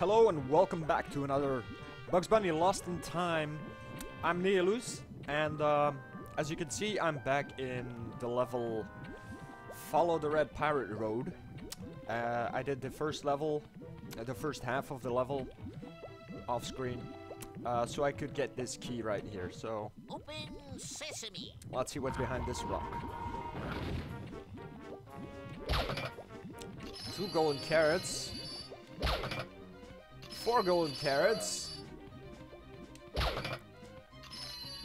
Hello and welcome back to another Bugs Bunny Lost in Time. I'm Neoluce, and um, as you can see, I'm back in the level Follow the Red Pirate Road. Uh, I did the first level, uh, the first half of the level off screen, uh, so I could get this key right here. So Open sesame. let's see what's behind this rock. Two golden carrots. Four golden carrots.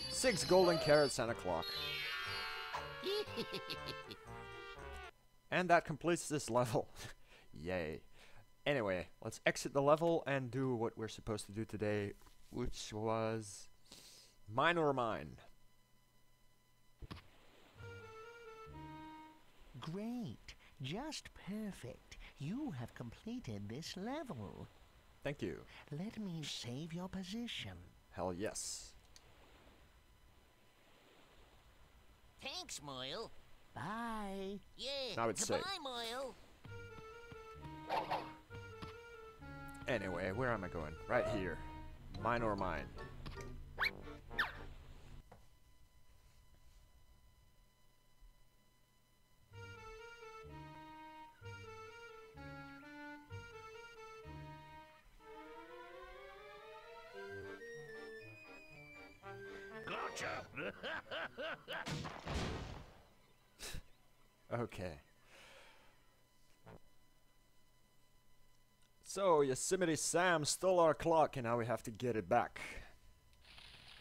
Six golden carrots and a clock. and that completes this level. Yay. Anyway, let's exit the level and do what we're supposed to do today, which was mine or mine. Great. Just perfect. You have completed this level. Thank you. Let me save your position. Hell yes. Thanks, Moyle. Bye. Yeah. Now it's Goodbye, safe. Moyle. Anyway, where am I going? Right here. Mine or mine. Okay. So, Yosemite Sam stole our clock and now we have to get it back.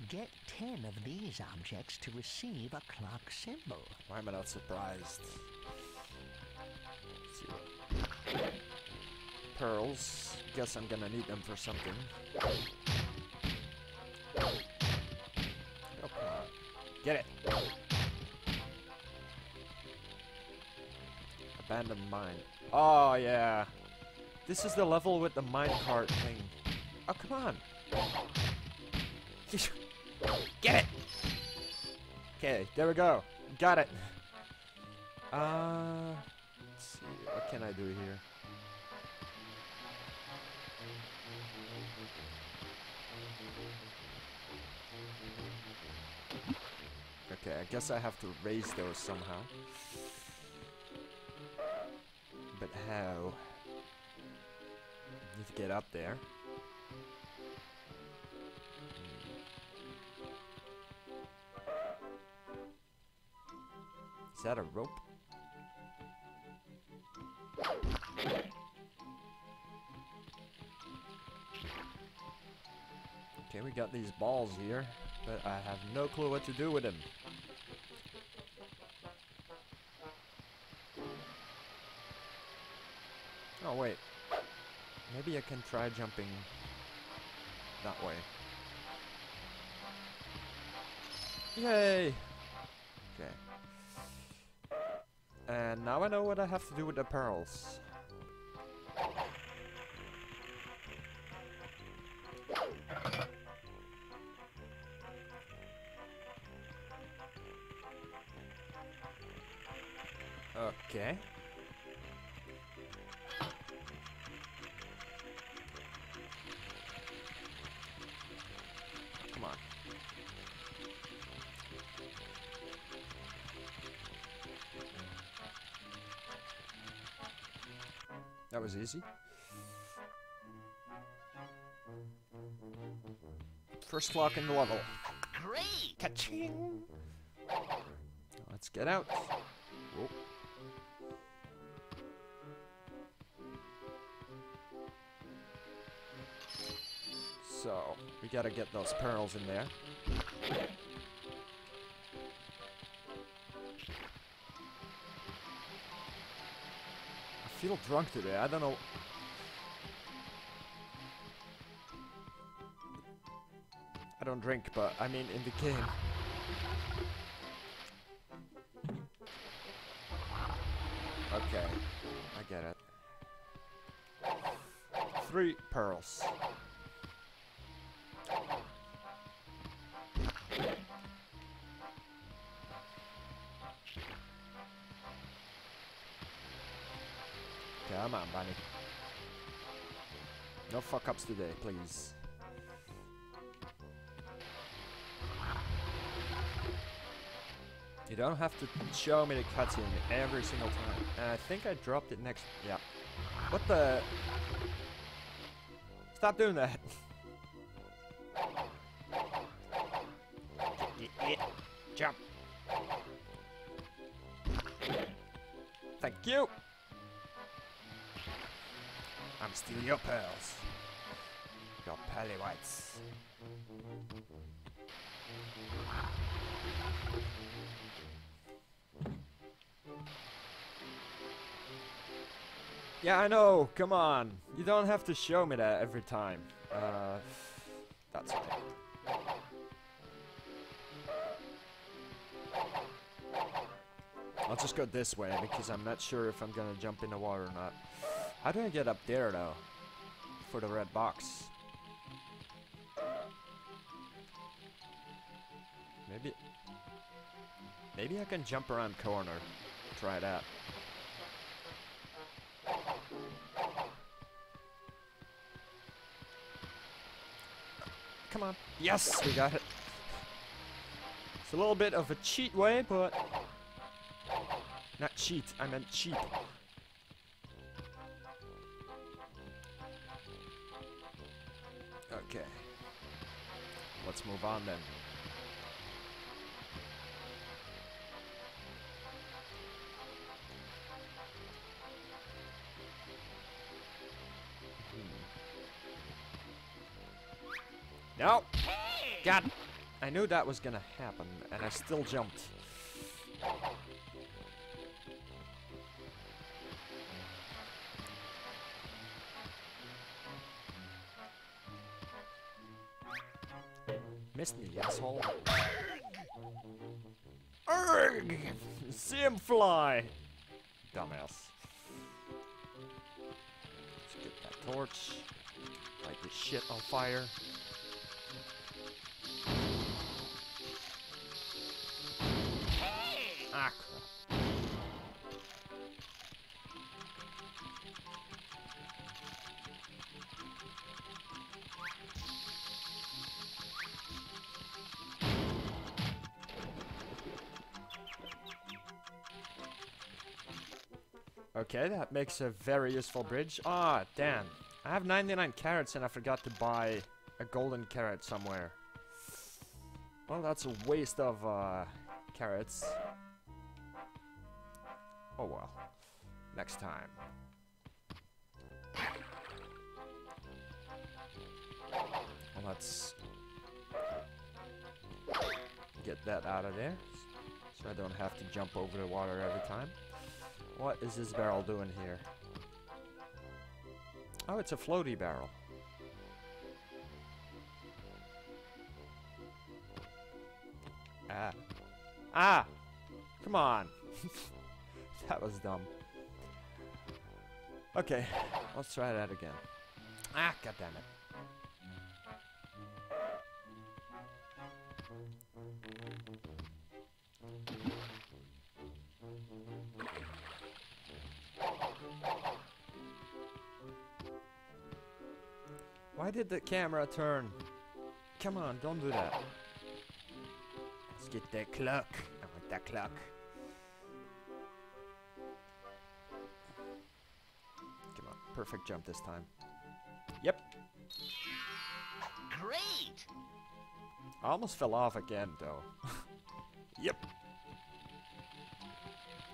Get ten of these objects to receive a clock symbol. Why am I not surprised? See Pearls. Guess I'm gonna need them for something. Get it! Abandoned mine. Oh, yeah. This is the level with the minecart thing. Oh, come on. Get it! Okay, there we go. Got it. Uh, let's see. What can I do here? Okay, I guess I have to raise those somehow. But how? I Need to get up there. Hmm. Is that a rope? Okay, we got these balls here, but I have no clue what to do with them. Oh, wait. Maybe I can try jumping that way. Yay! Okay. And now I know what I have to do with the pearls. That was easy. First clock in the level. Great. Ka-ching! Let's get out. Whoa. So, we gotta get those pearls in there. Feel drunk today, I don't know. I don't drink, but I mean in the game. Okay, I get it. Three pearls. Come on, bunny. No fuck ups today, please. You don't have to show me the cutscene every single time. And I think I dropped it next. Yeah. What the? Stop doing that. Jump. Thank you. I'm stealing your pearls. Your pearly whites. Yeah, I know. Come on. You don't have to show me that every time. Uh, that's okay. I'll just go this way because I'm not sure if I'm gonna jump in the water or not. How do I get up there though? For the red box. Maybe... Maybe I can jump around corner. Try that. Come on. Yes, we got it. It's a little bit of a cheat way, but... Not cheat, I meant cheap. Move on then. Hmm. No! God! I knew that was gonna happen, and I still jumped. Missed me, asshole. Urgh! See him fly! Dumbass. Let's get that torch. Light this shit on fire. Ah, Okay, that makes a very useful bridge. Ah, damn. I have 99 carrots and I forgot to buy a golden carrot somewhere. Well, that's a waste of uh, carrots. Oh well. Next time. Let's get that out of there. So I don't have to jump over the water every time. What is this barrel doing here? Oh, it's a floaty barrel. Ah. Ah! Come on! that was dumb. Okay, let's try that again. Ah, goddammit. Why did the camera turn? Come on, don't do that. Let's get that clock. I want that clock. Come on, perfect jump this time. Yep, Great! I almost fell off again though. yep.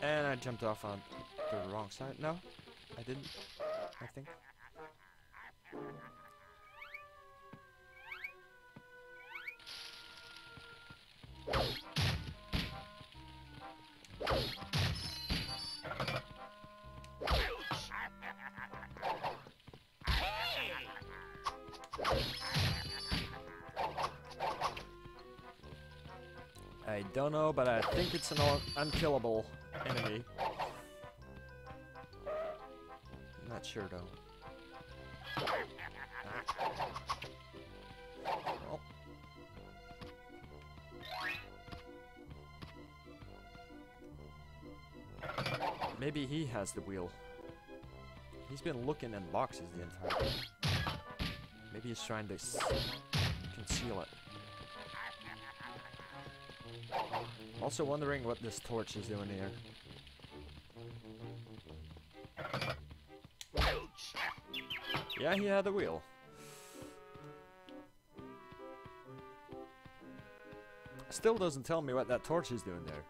And I jumped off on the wrong side. No, I didn't. I think. I don't know, but I think it's an un- unkillable enemy. Not sure though. Maybe he has the wheel. He's been looking in boxes the entire time. Maybe he's trying to conceal it. Also wondering what this torch is doing here. Yeah, he had the wheel. Still doesn't tell me what that torch is doing there.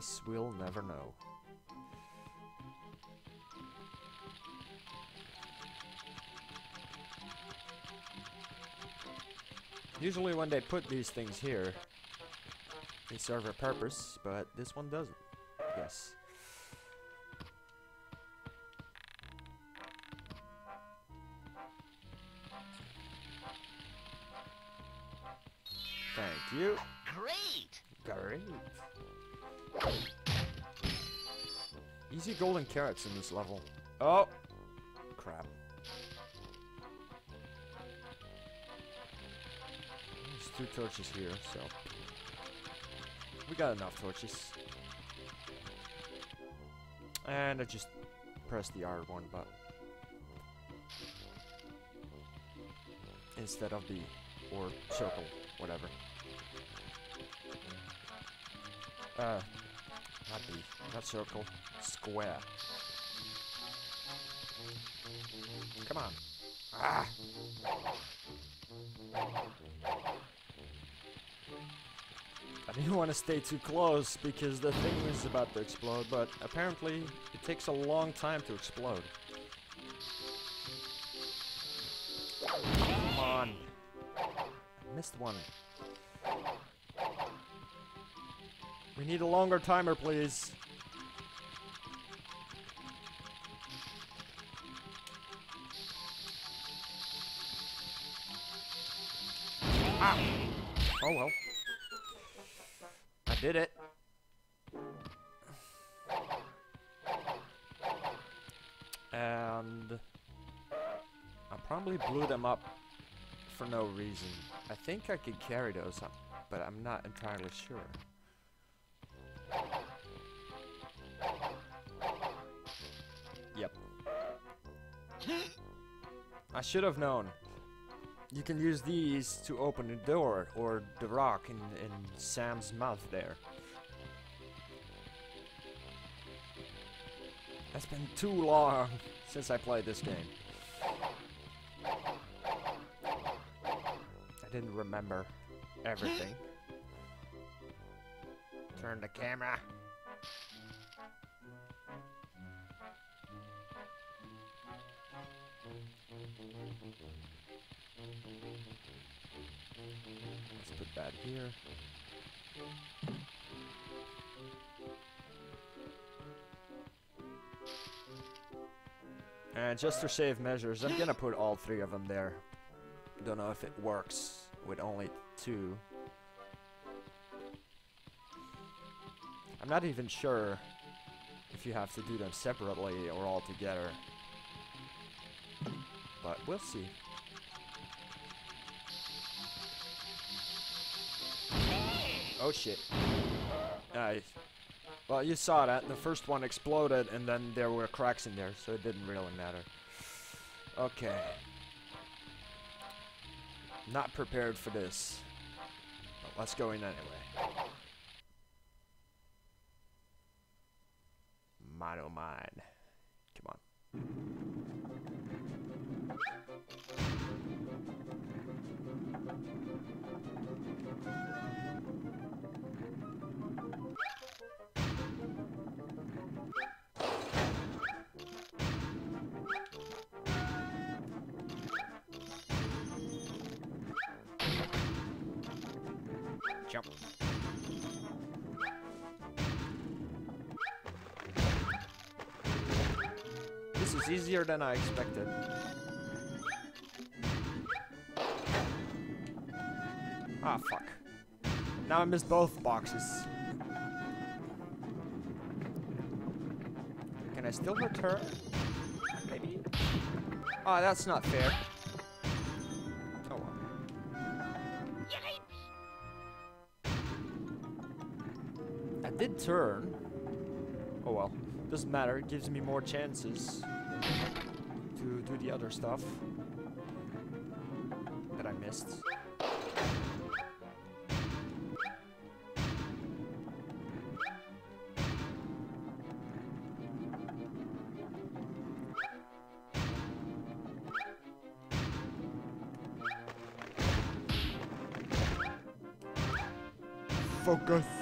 Guess we'll never know. Usually when they put these things here, they serve a purpose, but this one doesn't, I carrots in this level. Oh! Crap. There's two torches here, so... We got enough torches. And I just pressed the R1 button. Instead of the... or circle, whatever. Uh, not not circle, square. Come on. Ah! I didn't want to stay too close because the thing is about to explode, but apparently it takes a long time to explode. Come on. I missed one. We need a longer timer, please. Ah! Oh well. I did it. And I probably blew them up for no reason. I think I could carry those up, but I'm not entirely sure. I should have known. You can use these to open the door or the rock in, in Sam's mouth there. It's been too long since I played this game. I didn't remember everything. Turn the camera. Let's put that here. And just for save measures, I'm gonna put all three of them there. Don't know if it works with only two. I'm not even sure if you have to do them separately or all together. But we'll see. Oh shit. Well, you saw that. The first one exploded and then there were cracks in there, so it didn't really matter. Okay. Not prepared for this. But let's go in anyway. Mine oh mine. Come on. Jump. This is easier than I expected. Ah, fuck. Now I missed both boxes. Can I still return? Maybe? Ah, that's not fair. Turn. Oh well. Doesn't matter. It gives me more chances to do the other stuff that I missed. Focus.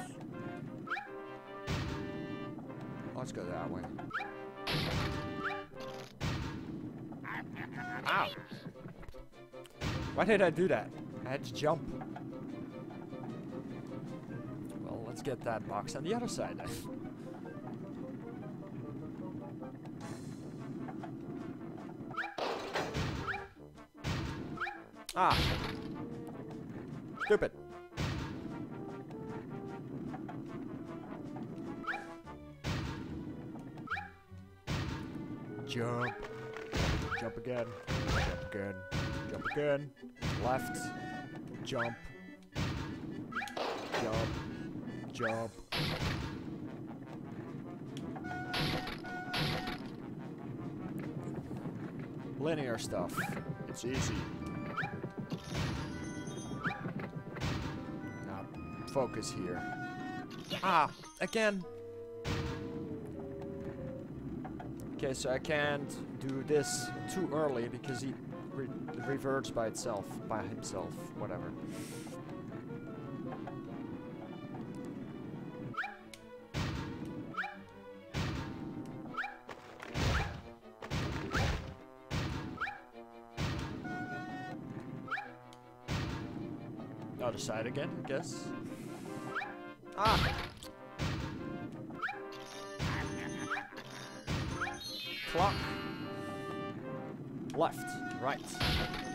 Why did I do that? I had to jump. Well, let's get that box on the other side then. Ah. Stupid. Jump. Jump again. Jump again. Jump again. Left. Jump. Jump. Jump. Linear stuff. It's easy. Now, focus here. Ah, again. Okay, so I can't do this too early because he re reverts by itself, by himself, whatever. Other side again, I guess. Ah!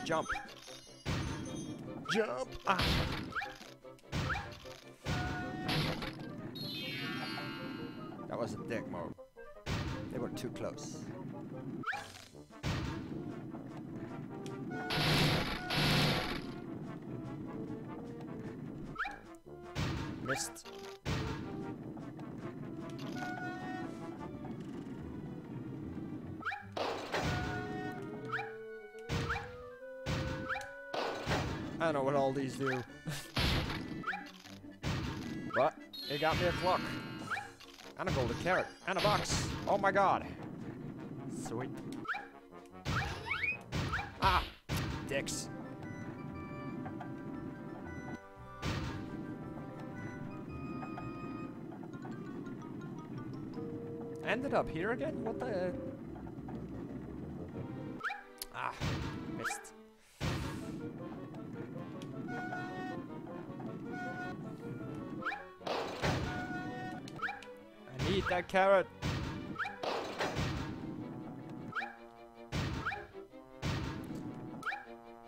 Jump. Jump! Ah! That was a dick move. They were too close. Missed. I don't know what all these do. but it got me a clock. And a golden carrot. And a box. Oh my god. Sweet. Ah! Dicks. Ended up here again? What the... Ah, Need that carrot.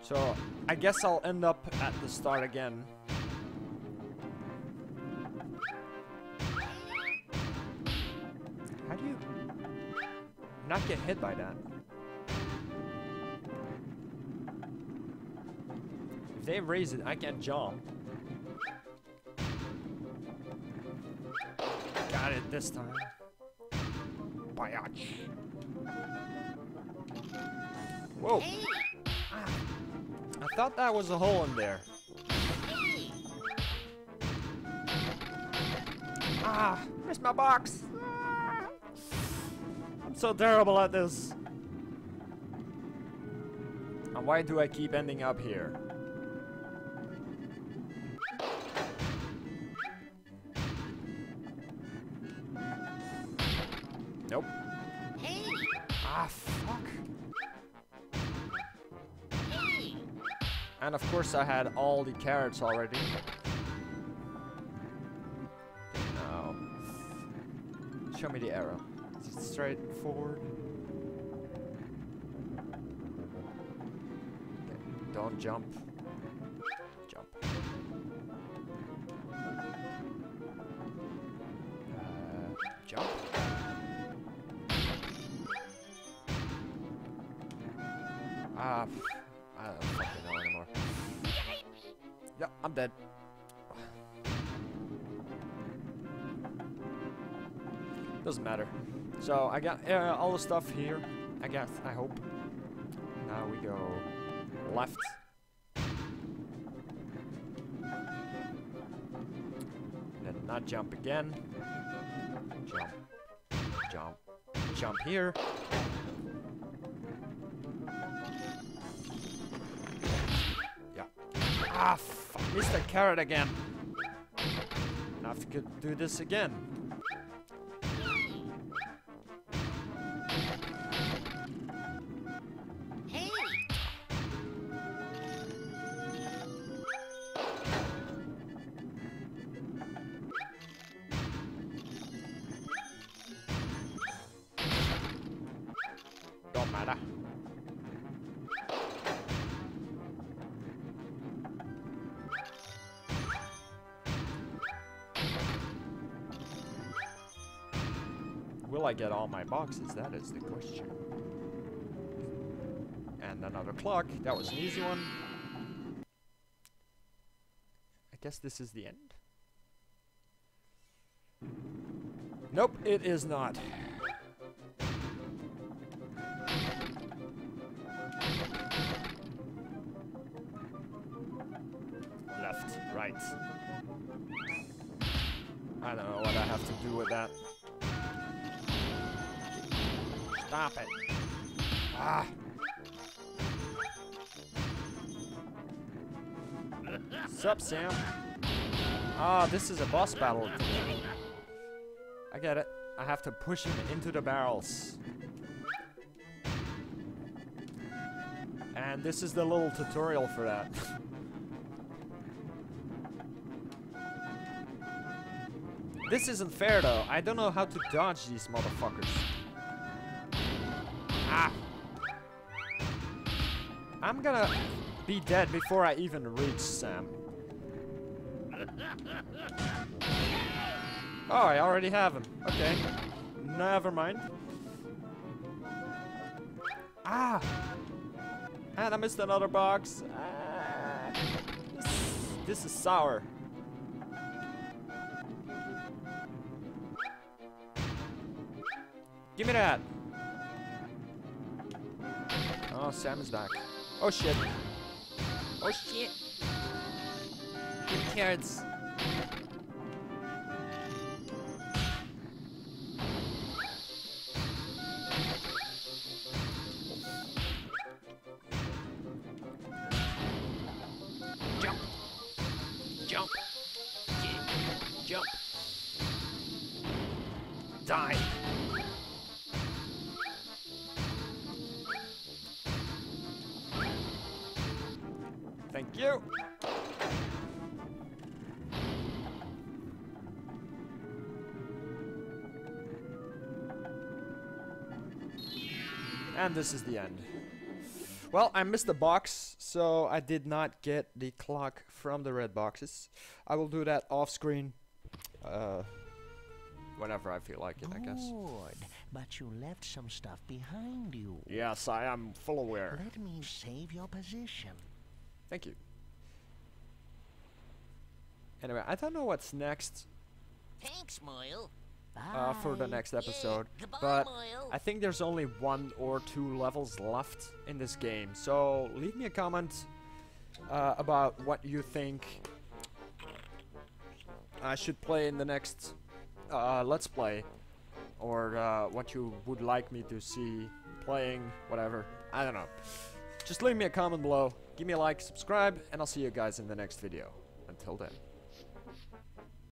So, I guess I'll end up at the start again. How do you not get hit by that? If they raise it, I can jump. This time. Biatch. Whoa. I thought that was a hole in there. Ah, missed my box. I'm so terrible at this. And why do I keep ending up here? And of course I had all the carrots already. No. Show me the arrow. Is it straight forward? Okay, Don't jump. Jump. Uh, jump. I'm dead. Doesn't matter. So I got uh, all the stuff here. I guess. I hope. Now we go left. Then not jump again. Jump. Jump. Jump here. Ah, fuck. Missed the carrot again. I have to do this again. Get all my boxes? That is the question. And another clock. That was an easy one. I guess this is the end. Nope, it is not. Left, right. I don't know what I have to do with that. Stop it. Ah. Sup, Sam? Ah, this is a boss battle. I get it. I have to push him into the barrels. And this is the little tutorial for that. this isn't fair though. I don't know how to dodge these motherfuckers. I'm gonna be dead before I even reach Sam. Oh, I already have him. Okay. Never mind. Ah! And I missed another box. Ah. This, this is sour. Give me that. Oh, Sam is back. Oh shit. Oh shit. Me carrots. Thank you. And this is the end. Well, I missed the box, so I did not get the clock from the red boxes. I will do that off screen. Uh, whenever I feel like it, I guess. Good, but you left some stuff behind you. Yes, I am full aware. Let me save your position. Thank you. Anyway, I don't know what's next Thanks, Moyle. uh, for the next episode, Yeah, goodbye, but Moyle. I think there's only one or two levels left in this game. So leave me a comment uh, about what you think I should play in the next uh, Let's Play, or uh, what you would like me to see playing, whatever. I don't know. Just leave me a comment below, give me a like, subscribe, and I'll see you guys in the next video. Until then.